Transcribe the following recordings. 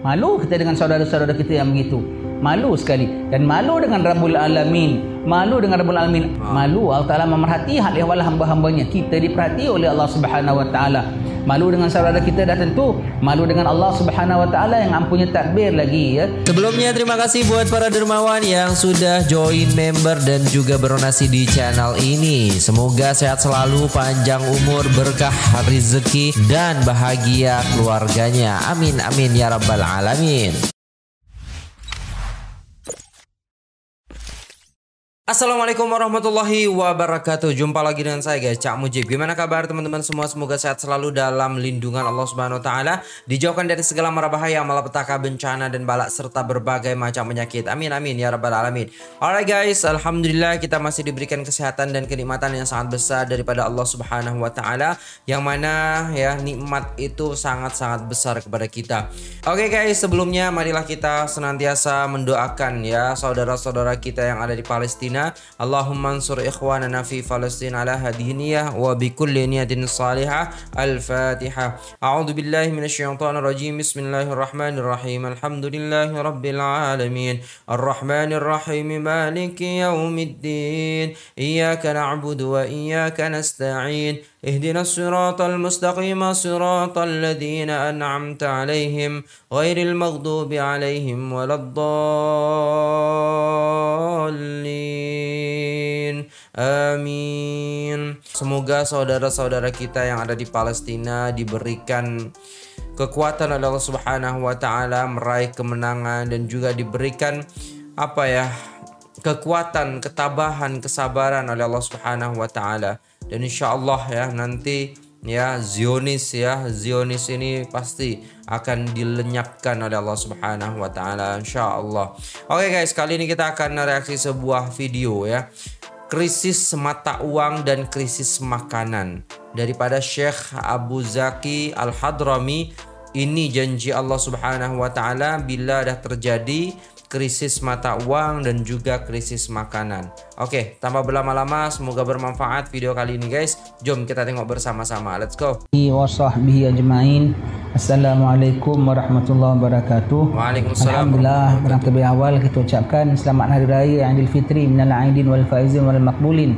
Malu kita dengan saudara-saudara kita yang begitu. Malu sekali. Dan malu dengan Rabbul Alamin. Malu dengan Rabbul Alamin. Malu Allah Ta'ala memerhati hal ehwal hamba-hambanya. Kita diperhati oleh Allah Subhanahu Wa Ta'ala. Malu dengan saudara kita dah tentu. Malu dengan Allah Subhanahu Wa Ta'ala yang ampunya takbir lagi ya. Sebelumnya terima kasih buat para dermawan yang sudah join member dan juga berdonasi di channel ini. Semoga sehat selalu, panjang umur, berkah rezeki dan bahagia keluarganya. Amin amin ya rabbal alamin. Assalamualaikum warahmatullahi wabarakatuh. Jumpa lagi dengan saya guys. Cak Mujib. Gimana kabar teman-teman? Semua Semoga sehat selalu dalam lindungan Allah Subhanahu Wa Taala. Dijauhkan dari segala mara bahaya Malapetaka bencana dan balak Serta berbagai macam penyakit. Amin amin ya rabbal alamin. Alright guys. Alhamdulillah kita masih diberikan kesehatan dan kenikmatan yang sangat besar Daripada Allah Subhanahu Wa Taala Yang mana ya nikmat itu sangat-sangat besar kepada kita. Oke okay guys. Sebelumnya marilah kita senantiasa mendoakan ya Saudara-saudara kita yang ada di Palestina اللهم انصر إخواننا في فلسطين على هذه النية وبكل نية صالحة. الفاتحة. أعوذ بالله من الشيطان الرجيم. بسم الله الرحمن الرحيم. الحمد لله رب العالمين. الرحمن الرحيم. مالك يوم الدين. إياك نعبد وإياك نستعين. اهدنا الصراط المستقيم. صراط الذين أنعمت عليهم غير المغضوب عليهم ولا الضالين. Amin. Semoga saudara-saudara kita yang ada di Palestina diberikan kekuatan oleh Allah Subhanahu wa taala meraih kemenangan dan juga diberikan apa ya? kekuatan, ketabahan, kesabaran oleh Allah Subhanahu wa taala dan insya Allah ya nanti ya Zionis ya Zionis ini pasti akan dilenyapkan oleh Allah Subhanahu wa taala insyaallah. Oke guys, kali ini kita akan reaksi sebuah video ya. Krisis mata uang dan krisis makanan. Daripada Syekh Abu Zaki Al-Hadrami ini janji Allah Subhanahu wa taala bila dah terjadi krisis mata uang dan juga krisis makanan. Oke, tanpa berlama-lama, semoga bermanfaat video kali ini guys. Jom kita tengok bersama-sama. Let's go. Ajma'in. Assalamualaikum warahmatullahi wabarakatuh. Waalaikumsalam. Alhamdulillah, terlebih awal kita ucapkan selamat hari raya Aidil Fitri minal aidin wal faizin wal makbulin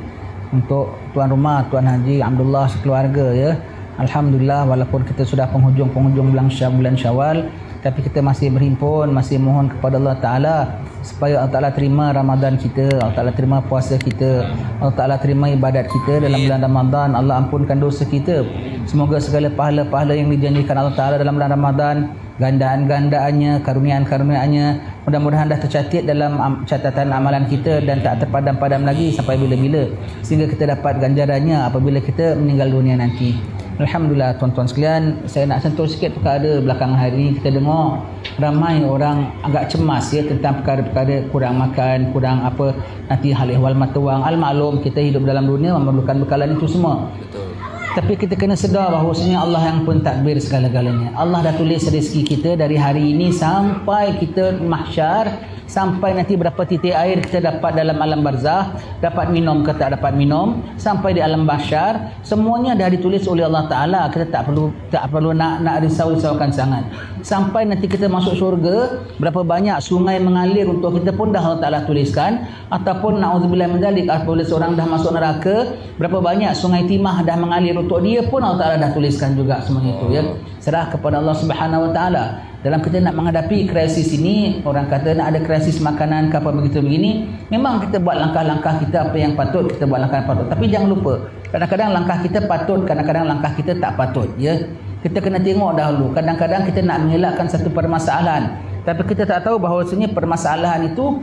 untuk tuan rumah Tuan Haji Abdullah sekeluarga ya. Alhamdulillah walaupun kita sudah penghujung-penghujung bulan Syawal tapi kita masih berhimpun masih mohon kepada Allah Taala supaya Allah Taala terima Ramadan kita Allah Taala terima puasa kita Allah Taala terima ibadat kita dalam bulan Ramadan. Allah ampunkan dosa kita. Semoga segala pahala-pahala yang dijanjikan Allah Taala dalam bulan Ramadan gandaan-gandaannya karuniaan-karuniaannya mudah-mudahan dah tercatat dalam catatan amalan kita dan tak terpadam-padam lagi sampai bila-bila. Sehingga kita dapat ganjarannya apabila kita meninggal dunia nanti Alhamdulillah tuan-tuan sekalian saya nak sentuh sikit perkara belakang hari kita dengar ramai orang agak cemas ya tentang perkara-perkara kurang makan kurang apa. Nanti hal ehwal mata wang al-maklum kita hidup dalam dunia memerlukan bekalan itu semua. Betul tapi kita kena sedar bahawasanya Allah yang pun takbir segala-galanya. Allah dah tulis rezeki kita dari hari ini sampai kita mahsyar sampai nanti berapa titik air kita dapat dalam alam barzah dapat minum ke tak dapat minum sampai di alam basyar semuanya dah ditulis oleh Allah Taala. Kita tak perlu tak perlu nak nak risau-risaukan sangat. Sampai nanti kita masuk syurga berapa banyak sungai mengalir untuk kita pun dah Allah Taala tuliskan. Ataupun naudzubillah min zalik apabila seorang dah masuk neraka berapa banyak sungai timah dah mengalir untuk dia pun Allah Taala dah tuliskan juga semua itu ya. Serah kepada Allah Subhanahu wa taala. Dalam kita nak menghadapi krisis ini orang kata nak ada krisis makanan ke apa begitu begini memang kita buat langkah-langkah kita apa yang patut kita buat langkah yang patut. Tapi jangan lupa kadang-kadang langkah kita patut kadang-kadang langkah kita tak patut ya. Kita kena tengok dahulu. Kadang-kadang kita nak mengelakkan satu permasalahan. Tapi kita tak tahu bahawasanya permasalahan itu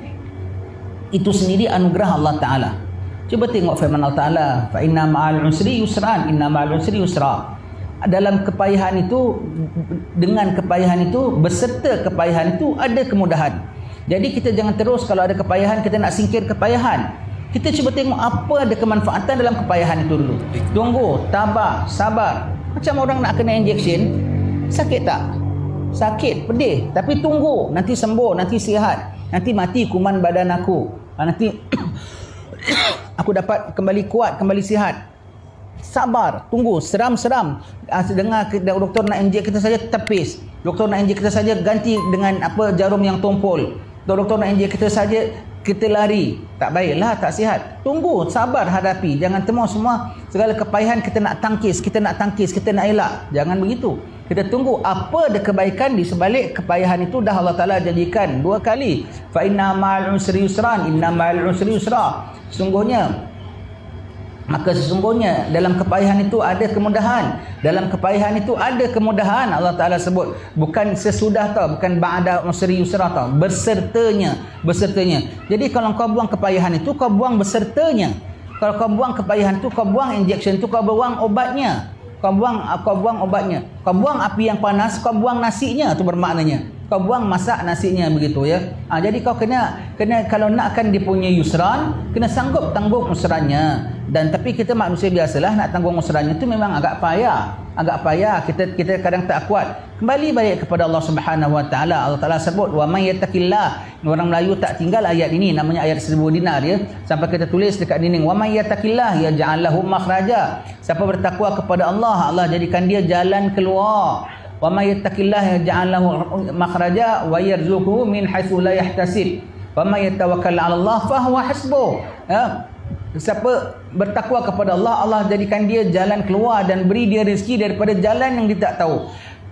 itu sendiri anugerah Allah Taala cuba tengok firman Allah Taala fa inna ma'al usri yusran inna ma'al usri yusra dalam kepayahan itu dengan kepayahan itu beserta kepayahan itu ada kemudahan. Jadi kita jangan terus kalau ada kepayahan kita nak singkir kepayahan. Kita cuba tengok apa ada kemanfaatan dalam kepayahan itu dulu. Tunggu, tabah, sabar. Macam orang nak kena injection, sakit tak? Sakit, pedih, tapi tunggu, nanti sembuh, nanti sihat. Nanti mati kuman badan aku. Nanti aku dapat kembali kuat, kembali sihat. Sabar tunggu seram-seram. Uh, dengar doktor nak injek kita saja tepis. Doktor nak injek kita saja ganti dengan apa jarum yang tumpul doktor nak injek kita saja kita lari. Tak baiklah tak sihat. Tunggu sabar hadapi. Jangan temu semua segala kepayahan kita nak tangkis kita nak tangkis kita nak elak. Jangan begitu kita tunggu apa ada kebaikan di sebalik kepayahan itu dah Allah Taala janjikan dua kali. Fa inna ma'al usri yusran inna ma'al usri yusra. Sungguhnya maka sesungguhnya dalam kepayahan itu ada kemudahan. Dalam kepayahan itu ada kemudahan Allah Taala sebut. Bukan sesudah tau bukan ba'da usri yusra tau. Bersertanya bersertanya. Jadi kalau kau buang kepayahan itu kau buang bersertanya. Kalau kau buang kepayahan itu kau buang injection itu kau buang obatnya kau buang kau buang obatnya. Kau buang api yang panas kau buang nasinya itu bermaknanya kau buang masak nasinya begitu ya. Ha, jadi kau kena kena kalau nakkan dia punya yusran, kena sanggup tanggung usrannya. Dan tapi kita manusia biasalah nak tanggung usrannya itu memang agak payah. Agak payah kita kita kadang tak kuat. Kembali balik kepada Allah Subhanahu Wa Taala. Allah Taala sebut wa may yattaqillah. Orang Melayu tak tinggal ayat ini namanya ayat seribu dinar ya. Sampai kita tulis dekat dinding wa may yattaqillah yaj'al lahu makhraja. Siapa bertakwa kepada Allah, Allah jadikan dia jalan keluar wa may yattaqillaha yaj'al lahu makhraja wa yarzuquhu min haitsu la yahtasib. Wa may yatawakkal 'ala Allah fa huwa hasbuh. Ya. Siapa bertakwa kepada Allah Allah jadikan dia jalan keluar dan beri dia rezeki daripada jalan yang dia tak tahu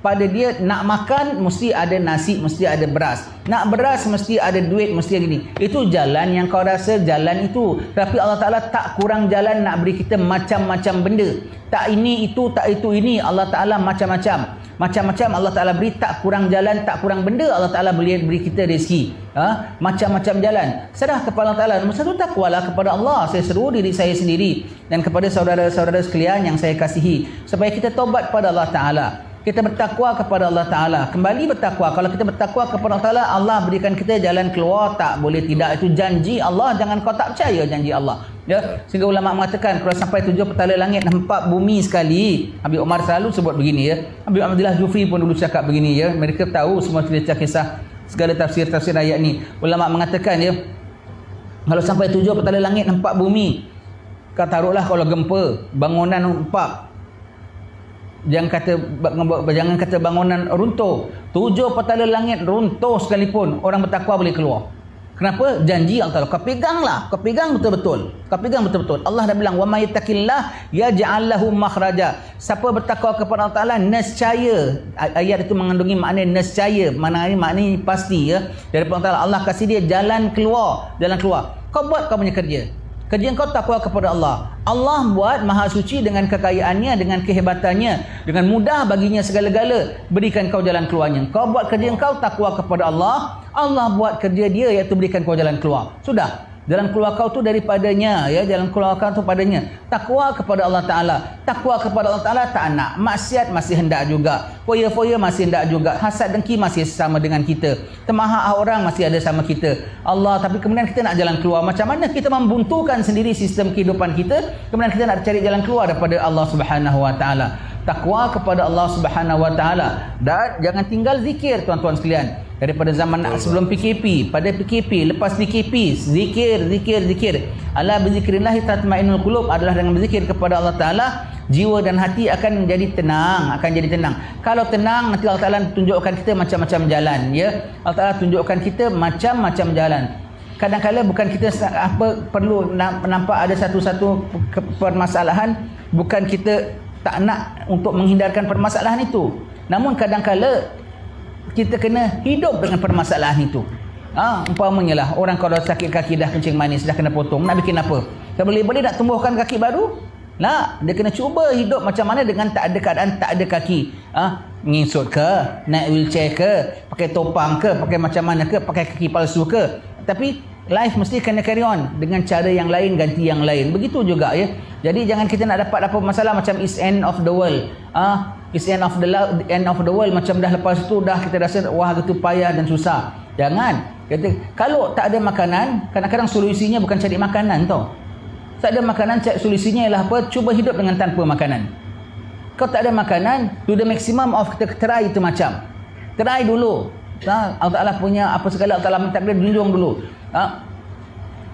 pada dia nak makan mesti ada nasi mesti ada beras. Nak beras mesti ada duit mesti ada gini. Itu jalan yang kau rasa jalan itu. Tapi Allah Taala tak kurang jalan nak beri kita macam-macam benda. Tak ini itu tak itu ini. Allah Taala macam-macam. Macam-macam Allah Taala beri tak kurang jalan tak kurang benda Allah Taala beri beri kita rezeki. Ha? macam-macam jalan. Serah kepada Allah Taala. Nombor satu takwalah kepada Allah. Saya seru diri saya sendiri. Dan kepada saudara-saudara sekalian yang saya kasihi. Supaya kita tobat pada Allah Taala kita bertakwa kepada Allah Ta'ala. Kembali bertakwa. Kalau kita bertakwa kepada Allah Ta'ala Allah berikan kita jalan keluar. Tak boleh tidak. Itu janji Allah. Jangan kau tak percaya janji Allah. Ya? Sehingga ulama mengatakan kalau sampai tujuh petala langit empat bumi sekali. Habib Umar selalu sebut begini ya. Habib Abdullah Jufri pun dulu cakap begini ya. Mereka tahu semua cerita kisah segala tafsir-tafsir ayat ni. Ulama mengatakan ya kalau sampai tujuh petala langit empat bumi kata taruhlah kalau gempa bangunan empat jangan kata jangan kata bangunan runtuh. Tujuh petala langit runtuh sekalipun orang bertakwa boleh keluar. Kenapa? Janji Allah Taala. Kau peganglah. Kau pegang betul-betul. Kau pegang betul-betul. Allah dah bilang wa may yattaqillah yaj'al lahu makhraja. Siapa bertakwa kepada Allah Taala nescaya. Ayat itu mengandungi makna nescaya. Makna ini makna ini pasti ya. Daripada Allah Allah kasih dia jalan keluar. Jalan keluar. Kau buat kau punya kerja Kerja kau takwa kepada Allah. Allah buat maha suci dengan kekayaannya, dengan kehebatannya. Dengan mudah baginya segala-gala. Berikan kau jalan keluarnya. Kau buat kerja kau takwa kepada Allah. Allah buat kerja dia iaitu berikan kau jalan keluar. Sudah. Jalan keluar kau tu daripadanya ya. Jalan keluar kau tu padanya. Takwa kepada Allah taala. Takwa kepada Allah taala tak nak. Maksiat masih hendak juga. Foya-foya masih hendak juga. Hasad dengki masih sama dengan kita. Temahak orang masih ada sama kita. Allah tapi kemudian kita nak jalan keluar. Macam mana kita membuntukan sendiri sistem kehidupan kita? Kemudian kita nak cari jalan keluar daripada Allah Subhanahu wa taala takwa kepada Allah Subhanahu wa taala. Dan jangan tinggal zikir tuan-tuan sekalian. Daripada zaman sebelum PKP pada PKP lepas PKP zikir zikir zikir. Ala bizikrillah tatmainnul qulub adalah dengan berzikir kepada Allah taala jiwa dan hati akan menjadi tenang akan jadi tenang. Kalau tenang nanti Allah taala tunjukkan kita macam-macam jalan ya. Allah taala tunjukkan kita macam-macam jalan. Kadang-kadang bukan kita apa perlu nampak ada satu-satu permasalahan bukan kita tak nak untuk menghindarkan permasalahan itu namun kadang-kadang kita kena hidup dengan permasalahan itu. Ha, umpamanya lah orang kalau sakit kaki dah kencing manis dah kena potong nak bikin apa? Kalau boleh-boleh nak tumbuhkan kaki baru? Nak, dia kena cuba hidup macam mana dengan tak ada keadaan tak ada kaki. Ha, ngisut ke, naik wheelchair ke, pakai topang ke, pakai macam mana ke, pakai kaki palsu ke. Tapi life mesti kena carry on dengan cara yang lain ganti yang lain. Begitu juga ya. Jadi jangan kita nak dapat apa masalah macam is end of the world. Ah, It's end of the end of the world macam dah lepas tu dah kita rasa wah gitu payah dan susah. Jangan. Kata kalau tak ada makanan, kadang-kadang solusinya bukan cari makanan tau. Tak ada makanan, cari solusinya ialah apa? Cuba hidup dengan tanpa makanan. Kau tak ada makanan, do the maximum of kita try itu macam. Try dulu. Ha? Allah Ta'ala punya apa segala Allah Ta'ala minta dia junjung dulu. Ha?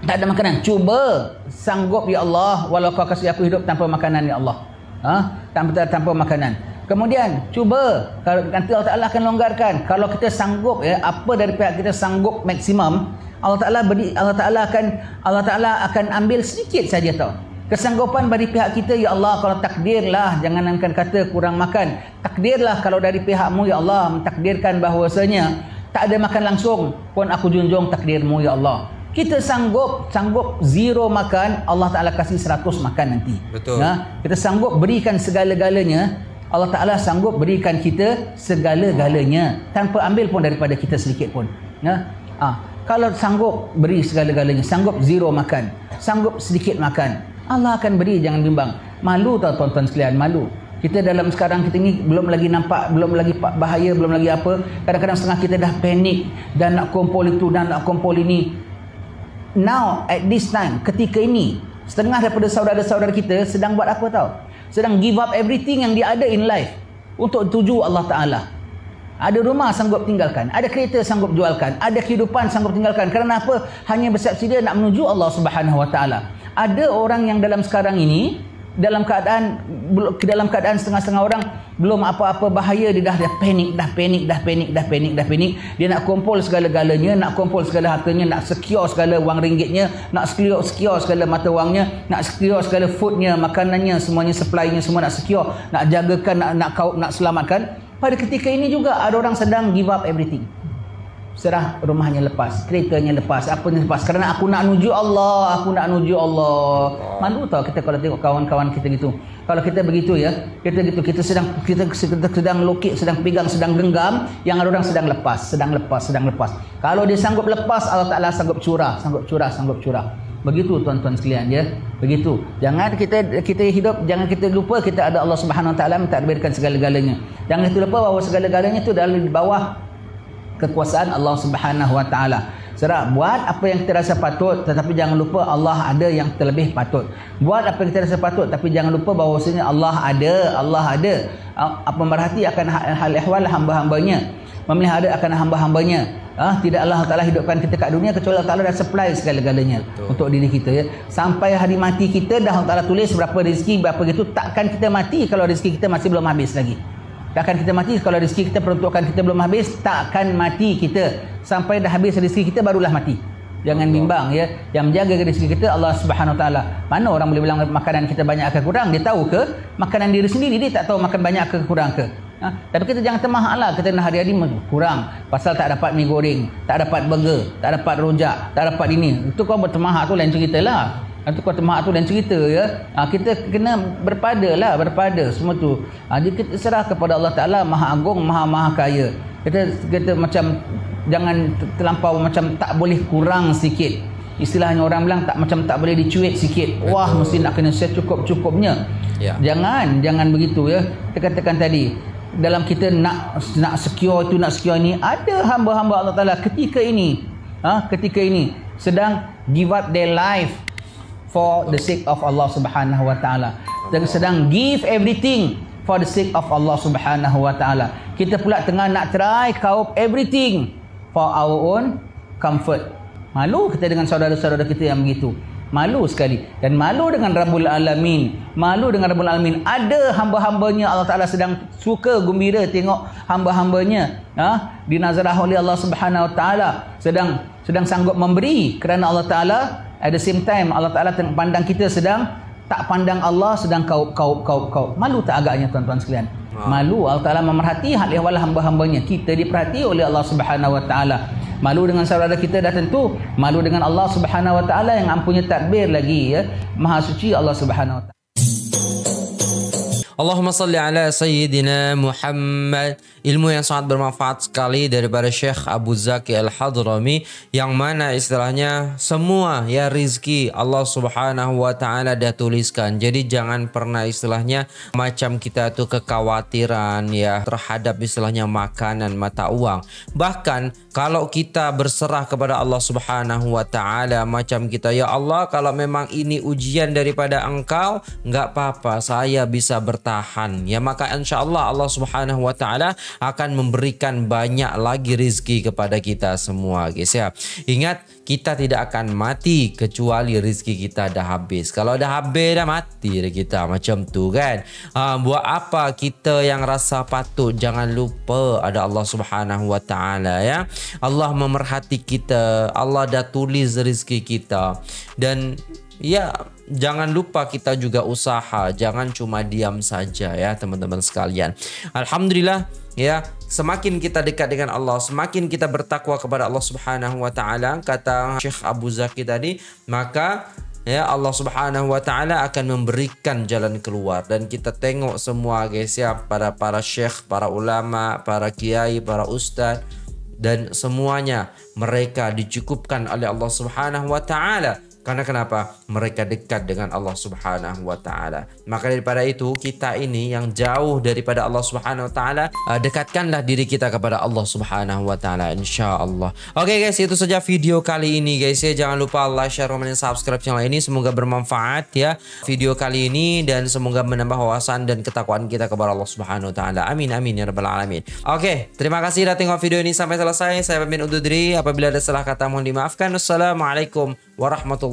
Tak ada makanan. Cuba sanggup ya Allah walau kau kasih aku hidup tanpa makanan ya Allah. Ha? Tanpa tanpa makanan. Kemudian cuba kalau nanti Allah Taala akan longgarkan. Kalau kita sanggup ya apa dari pihak kita sanggup maksimum, Allah Taala beri Allah Taala akan Allah Taala akan ambil sedikit saja tau. Kesanggupan dari pihak kita ya Allah kalau takdirlah jangan akan kata kurang makan. Takdirlah kalau dari pihakmu ya Allah mentakdirkan bahawasanya tak ada makan langsung pun aku junjung takdirmu ya Allah. Kita sanggup sanggup zero makan Allah Taala kasih seratus makan nanti. Betul. Ya, kita sanggup berikan segala-galanya Allah Ta'ala sanggup berikan kita segala-galanya tanpa ambil pun daripada kita sedikit pun. Ya? Ha. Kalau sanggup beri segala-galanya, sanggup zero makan, sanggup sedikit makan, Allah akan beri, jangan bimbang. Malu tau tuan-tuan sekalian, malu. Kita dalam sekarang kita ni belum lagi nampak, belum lagi bahaya, belum lagi apa. Kadang-kadang setengah kita dah panik dan nak kumpul itu dan nak kumpul ini. Now, at this time, ketika ini, setengah daripada saudara-saudara kita sedang buat apa tau? sedang give up everything yang dia ada in life untuk tuju Allah Ta'ala. Ada rumah sanggup tinggalkan. Ada kereta sanggup jualkan. Ada kehidupan sanggup tinggalkan. Kerana apa? Hanya bersiap sedia nak menuju Allah Subhanahu Wa Ta'ala. Ada orang yang dalam sekarang ini, dalam keadaan dalam keadaan setengah-setengah orang belum apa-apa bahaya dia dah dah panik dah panik dah panik dah panik dah panik dia nak kumpul segala-galanya nak kumpul segala hartanya nak secure segala wang ringgitnya nak secure secure segala mata wangnya nak secure segala foodnya makanannya semuanya supply-nya semua nak secure nak jagakan nak nak kau nak selamatkan. Pada ketika ini juga ada orang sedang give up everything serah rumahnya lepas, keretanya lepas, apa yang lepas. Kerana aku nak nuju Allah, aku nak nuju Allah. Malu tau kita kalau tengok kawan-kawan kita gitu. Kalau kita begitu ya, kita gitu kita sedang kita sedang, lokik, sedang pegang, sedang genggam, yang ada orang sedang lepas, sedang lepas, sedang lepas. Kalau dia sanggup lepas, Allah Taala sanggup curah, sanggup curah, sanggup curah. Begitu tuan-tuan sekalian ya. Begitu. Jangan kita kita hidup jangan kita lupa kita ada Allah Subhanahu Wa Taala mentadbirkan segala-galanya. Jangan kita lupa bahawa segala-galanya itu dalam di bawah kekuasaan Allah Subhanahu Wa Taala. Serah buat apa yang kita rasa patut tetapi jangan lupa Allah ada yang terlebih patut. Buat apa yang kita rasa patut tapi jangan lupa bahawasanya Allah ada, Allah ada. Apa merhati akan hal ehwal hamba-hambanya. Memelihara akan hamba-hambanya. Ah, tidak Allah Taala hidupkan kita kat dunia kecuali Allah Taala dah supply segala-galanya untuk diri kita ya. Sampai hari mati kita dah Allah Taala tulis berapa rezeki berapa gitu takkan kita mati kalau rezeki kita masih belum habis lagi. Takkan kita mati kalau rezeki kita peruntukan kita belum habis, takkan mati kita. Sampai dah habis rezeki kita barulah mati. Jangan bimbang ya. Yang menjaga rezeki kita Allah Subhanahu taala. Mana orang boleh bilang makanan kita banyak atau kurang? Dia tahu ke makanan diri sendiri dia tak tahu makan banyak ke kurang ke? Ha? Tapi kita jangan temah lah kita nak hari-hari kurang pasal tak dapat mie goreng, tak dapat burger, tak dapat rojak, tak dapat ini. Itu kau bertemah tu lain cerita lah. Itu kata mak tu dan cerita ya. Ha, kita kena berpada lah, berpada semua tu. Ha, dia kita serah kepada Allah Taala Maha Agung, Maha Maha Kaya. Kita kita macam jangan terlampau macam tak boleh kurang sikit. Istilahnya orang bilang tak macam tak boleh dicuit sikit. Wah, Betul. mesti nak kena secukup-cukupnya. Ya. Jangan, jangan begitu ya. Kita katakan tadi, dalam kita nak nak secure itu nak secure ini ada hamba-hamba Allah Taala ketika ini ha, ketika ini sedang give up their life for the sake of Allah Subhanahu wa taala. Dan sedang give everything for the sake of Allah Subhanahu wa taala. Kita pula tengah nak try cope everything for our own comfort. Malu kita dengan saudara-saudara kita yang begitu. Malu sekali dan malu dengan Rabbul Alamin. Malu dengan Rabbul Alamin. Ada hamba-hambanya Allah Taala sedang suka gembira tengok hamba-hambanya ha? dinazarah oleh Allah Subhanahu Wa Taala sedang sedang sanggup memberi kerana Allah Taala At the same time Allah Taala pandang kita sedang tak pandang Allah sedang kau kau kau kau. Malu tak agaknya tuan-tuan sekalian? Ha. Malu Allah Taala memerhati hal ehwal hamba-hambanya. Kita diperhati oleh Allah Subhanahu Wa Taala. Malu dengan saudara kita dah tentu. Malu dengan Allah Subhanahu Wa Taala yang ampunya tadbir lagi ya. Maha suci Allah Subhanahu Wa Taala. Allahumma salli ala Sayyidina Muhammad ilmu yang sangat bermanfaat sekali daripada Syekh Abu Zaki Al-Hadrami yang mana istilahnya semua ya rizki Allah Subhanahu wa taala dah tuliskan. Jadi jangan pernah istilahnya macam kita tuh kekhawatiran ya terhadap istilahnya makanan mata uang. Bahkan kalau kita berserah kepada Allah Subhanahu wa taala macam kita ya Allah kalau memang ini ujian daripada Engkau nggak apa-apa saya bisa bertahan bertahan ya maka insyaallah Allah Subhanahu wa taala akan memberikan banyak lagi rezeki kepada kita semua guys ya. Ingat kita tidak akan mati kecuali rezeki kita dah habis. Kalau dah habis dah mati dah kita. Macam tu kan? Ha, buat apa kita yang rasa patut? Jangan lupa ada Allah Subhanahu wa taala ya. Allah memerhati kita. Allah dah tulis rezeki kita. Dan ya jangan lupa kita juga usaha jangan cuma diam saja ya teman-teman sekalian. Alhamdulillah ya semakin kita dekat dengan Allah semakin kita bertakwa kepada Allah Subhanahu wa taala kata Syekh Abu Zaki tadi maka ya Allah Subhanahu wa taala akan memberikan jalan keluar. Dan kita tengok semua guys ya para para syekh para ulama para kiai para ustaz dan semuanya mereka dicukupkan oleh Allah Subhanahu wa taala Karena kenapa? Mereka dekat dengan Allah Subhanahu wa taala. Maka daripada itu kita ini yang jauh daripada Allah Subhanahu wa taala, uh, dekatkanlah diri kita kepada Allah Subhanahu wa taala insyaallah. Oke okay guys, itu saja video kali ini guys ya. Jangan lupa like, share, komen dan subscribe channel ini. Semoga bermanfaat ya video kali ini dan semoga menambah wawasan dan ketakwaan kita kepada Allah Subhanahu wa taala. Amin amin ya rabbal alamin. Oke, okay, terima kasih sudah tengok video ini sampai selesai. Saya pamit undur diri. Apabila ada salah kata mohon dimaafkan. Wassalamualaikum warahmatullahi